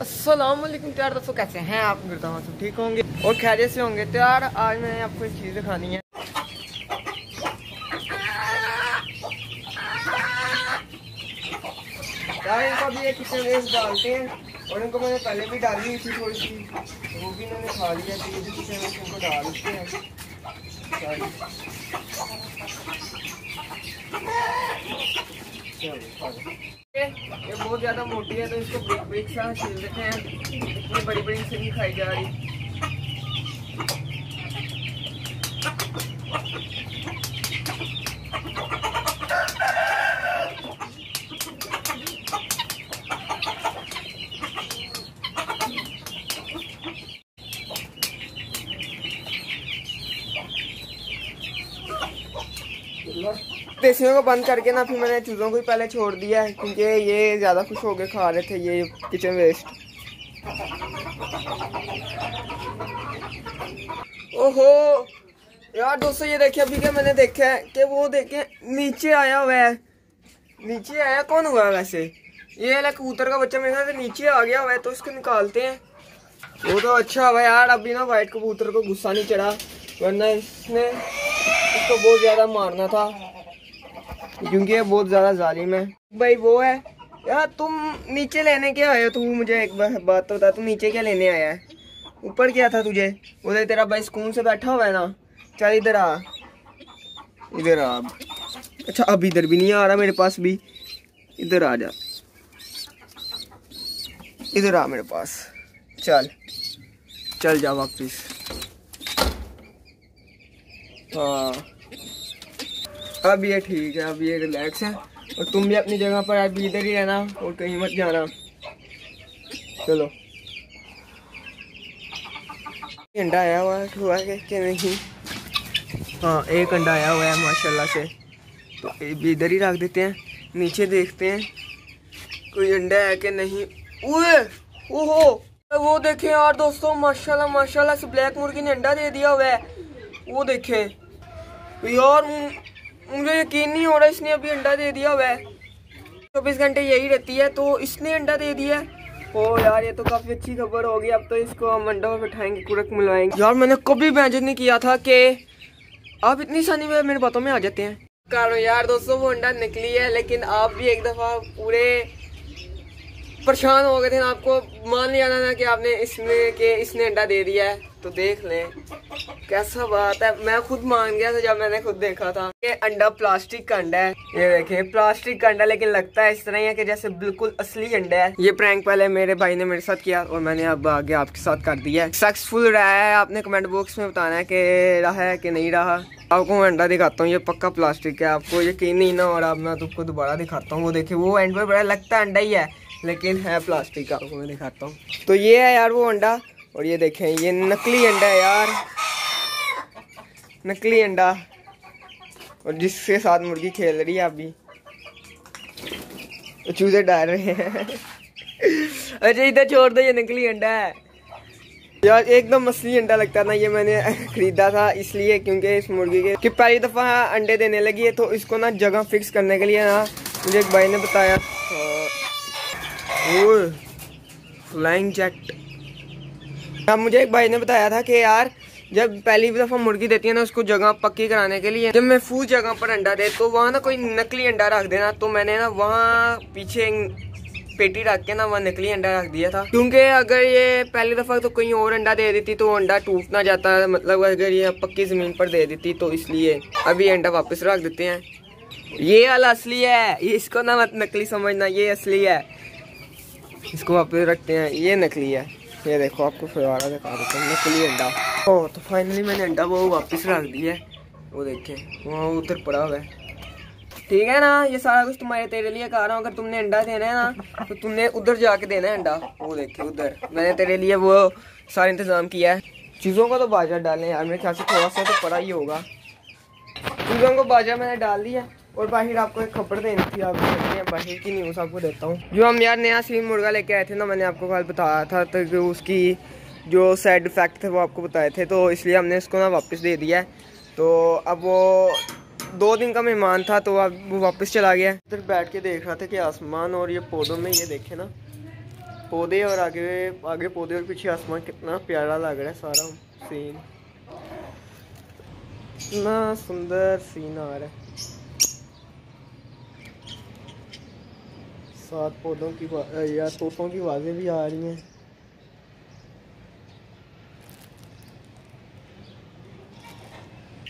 असलम यार दोस्तों, कैसे हैं आप? गिरता हूँ सब ठीक होंगे? और खैरियत से होंगे? तो आज मैंने आपको एक चीज़ दिखानी है। इनको अभी एक किचन डालते हैं, और इनको मैंने पहले भी डाली हुई थी थोड़ी सी तो वो भी मैंने खा लिया तो ये भी किचन इनको ये बहुत ज़्यादा मोटी है तो इसको ब्रिक ब्रिक सा छील देते हैं। इतनी बड़ी बड़ी से नहीं खाई जा रही। देसियों को बंद करके ना फिर मैंने चूज़ों को ही पहले छोड़ दिया है, क्योंकि ये ज़्यादा खुश होकर खा रहे थे, ये किचन वेस्ट ओहो, यार दोस्तों, ये देखिए, अभी क्या मैंने देखा है कि वो देखे, नीचे आया हुआ है। नीचे आया कौन हुआ है वैसे? ये वाला कबूतर का बच्चा मेरे ख्याल से नीचे आ गया हुआ है तो इसको निकालते हैं। वो तो अच्छा हुआ यार, अभी ना वाइट कबूतर को गुस्सा नहीं चढ़ा, वरना इसने इसको बहुत ज़्यादा मारना था। क्योंकि ये बहुत ज़्यादा जालिम है। भाई वो है। यार, तुम नीचे लेने क्या हो? तू मुझे एक बात तो बता, तू नीचे क्या लेने आया है? ऊपर क्या था तुझे? उधर तेरा भाई स्कूल से बैठा हुआ है ना? चल इधर आ। इधर आ। अच्छा अब इधर भी नहीं आ रहा मेरे पास भी। इधर आ जा। इधर आ मेरे पास। चल। चल जा वापिस। हाँ। अब ये ठीक है, अब ये रिलैक्स है। और तुम भी अपनी जगह पर अभी इधर ही रहना और कहीं मत जाना। चलो। अंडा आया हुआ है हुआ है कि नहीं? हाँ एक अंडा आया हुआ है, माशाल्लाह से। तो भी इधर ही रख देते हैं, नीचे देखते हैं, कोई अंडा है कि नहीं? ओए! ओहो! वो देखें यार दोस्तों, माशाल्लाह माशाल्लाह से ब्लैक मुर्गी ने अंडा दे दिया हुआ है। वो देखें। यार मुझे यकीन नहीं हो रहा इसने अभी अंडा दे दिया हुआ है। चौबीस घंटे यही रहती है तो इसने अंडा दे दिया है। ओ यार, ये तो काफ़ी अच्छी खबर होगी अब तो इसको हम अंडा में बैठाएँगे, कुरक मिलवाएँगे। यार, मैंने कभी इमेजिन नहीं किया था कि आप इतनी आसानी में मेरे बातों में आ जाते हैं। कारण यार, दोस्तों, वो अंडा निकली है, लेकिन आप भी एक दफ़ा पूरे परेशान हो गए थे आपको मान लिया था कि आपने इसमें, के इसने अंडा दे दिया है। तो देख लें। कैसा बात है? मैं खुद मान गया था जब मैंने खुद देखा था। ये अंडा प्लास्टिक का अंडा है। ये देखें प्लास्टिक का अंडा लेकिन लगता है इस तरह है कि जैसे बिल्कुल असली अंडा है। ये प्रैंक पहले मेरे भाई ने मेरे साथ किया और मैंने अब आगे आपके साथ कर दिया है। सक्सेसफुल रहा है। आपने कमेंट बॉक्स में बताना है कि रहा है कि नहीं रहा। आपको मैं अंडा दिखाता हूँ। ये पक्का प्लास्टिक है। आपको यकीन नहीं ना और अब मैं तुमको दोबारा दिखाता हूँ। वो देखे वो एंड पर बड़ा लगता है अंडा ही है, लेकिन है प्लास्टिक। का आपको मैं दिखाता हूँ। तो ये है यार वो अंडा। और ये देखें, ये नकली अंडा है यार। नकली अंडा। और जिसके साथ मुर्गी खेल रही है अभी। चूजे डाल रहे हैं। अच्छा इधर छोड़ दो, ये नकली अंडा है। यार, एकदम असली अंडा लगता ना ये मैंने खरीदा था इसलिए, क्योंकि इस मुर्गी के कि पहली दफ़ा अंडे देने लगी है तो इसको ना जगह फिक्स करने के लिए ना, मुझे एक भाई ने बताया। फ्लाइंग जेट अब मुझे एक भाई ने बताया था कि यार जब पहली दफ़ा मुर्गी देती है ना, उसको जगह पक्की कराने के लिए। जब महफूज जगह पर अंडा दे तो वहाँ ना कोई नकली अंडा रख देना। तो मैंने ना वहाँ पीछे पेटी रख के ना वहाँ नकली अंडा रख दिया था। क्योंकि अगर ये पहली दफ़ा तो कहीं और अंडा दे देती तो अंडा टूट ना जाता। मतलब अगर ये पक्की ज़मीन पर दे देती तो इसलिए अभी अंडा वापस रख देते हैं। ये वाला असली है। इसको ना मत नकली समझना, ये असली है। इसको वापस रखते हैं। ये नकली है। ये देखो आपको फवारा दिखा देते हैं। नकली अंडा। ओ तो फाइनली मैंने अंडा वो वापस रख दिया है। वो देखे, वहाँ उधर पड़ा हुआ है। ठीक है ना, ये सारा कुछ तुम्हारे तेरे लिए कह रहा हूँ। अगर तुमने अंडा देना है ना तो तुमने उधर जाके देना है अंडा। वो देखे, उधर। मैंने तेरे लिए वो सारा इंतज़ाम किया है। चीज़ों को तो बाज़ार डालें यार, मेरे ख्याल से थोड़ा सा तो पड़ा ही होगा। चीज़ों को बाज़ार मैंने डाल दिया। और बाहर आपको एक खबर देनी थी, आप बाहर की न्यूज़ आपको देता हूँ। जो हम यार नया सीम मुर्गा लेके आए थे ना, मैंने आपको कल बताया था तो उसकी जो साइड इफ़ेक्ट थे वो आपको बताए थे तो इसलिए हमने इसको ना वापस दे दिया तो अब वो दो दिन का मेहमान था तो अब वो वापस चला गया इधर बैठ के देख रहा था कि आसमान और ये पौधों में, ये देखे ना, पौधे और आगे आगे पौधे और पीछे आसमान कितना प्यारा लग रहा है, सारा सीन इतना सुंदर सीन आ रहा है। सात पौधों की या तोतों की आवाज़ें भी आ रही हैं।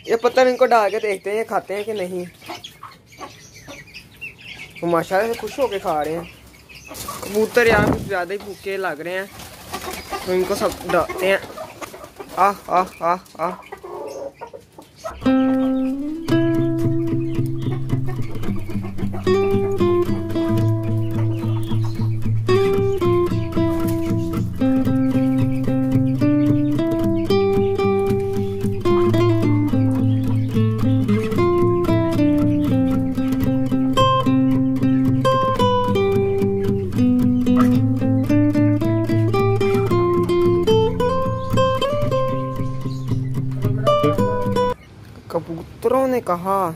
ये पत्थर इनको डाल के देखते हैं, ये खाते हैं कि नहीं। वो माशाल्लाह से खुश होके खा रहे हैं। कबूतर यार कुछ ज़्यादा ही भूखे लग रहे हैं तो इनको सब डालते हैं। आह आह आह आह। कबूतरों ने कहा?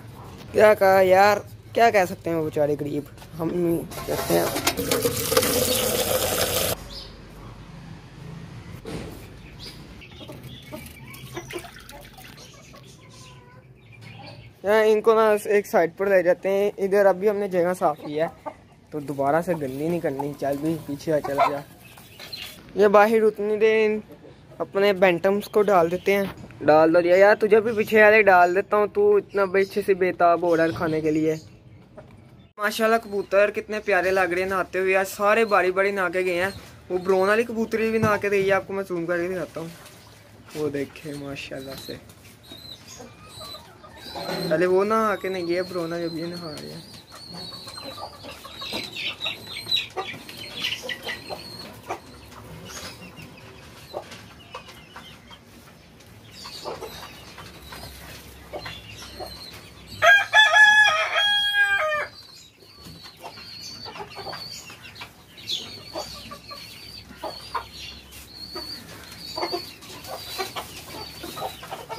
क्या कहा यार? क्या कह सकते हैं वो बेचारे गरीब? हम कहते हैं। इनको ना एक साइड पर ले जाते हैं। इधर अभी हमने जगह साफ़ किया है तो दोबारा से गंदी नहीं करनी। चल भी, पीछे आ, चल जा। ये बाहर उतनी देर अपने बेंटम्स को डाल देते हैं। डाल दो दिया। यार, तुझे भी पीछे वाले डाल देता हूँ। तू इतना अच्छे से बेताब हो रहा है खाने के लिए। माशाल्लाह, कबूतर कितने प्यारे लग रहे हैं, नहाते हुए। आज सारे बारी बारी नहा के गए हैं। वो ब्रोन वाली कबूतरी भी नहा के गई है आपको मैं जूम करके दिखाता हूँ। वो देखे, माशाल्लाह से। पहले वो नहा के नहीं गए ब्रोना जब ये नहा रहे हैं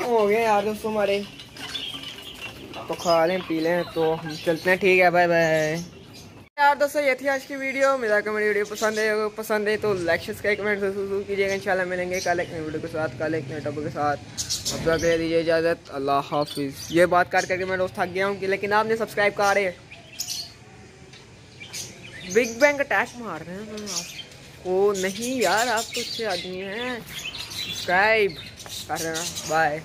हो गए यार दोस्तों हमारे तो खा लें, पी लें तो हम चलते हैं। ठीक है बाय बाय यार दोस्तों, ये थी आज की वीडियो। मेरा मेरी वीडियो पसंद है अगर पसंद है तो लाइक सब्सक्राइब कमेंट ज़रूर कीजिएगा। इंशाल्लाह मिलेंगे कल एक नई वीडियो के साथ, कल एक नए टॉपिक के साथ। अब तक दे दीजिए इजाज़त। अल्लाह हाफिज़। ये बात कर करके मैं दोस्त थक गया हूँ लेकिन आपने सब्सक्राइब कर रहे बिग बैंग अटैक मार रहे हैं आप। ओ नहीं यार, आप तो अच्छे आदमी हैं। सब्सक्राइब कर रहे बाय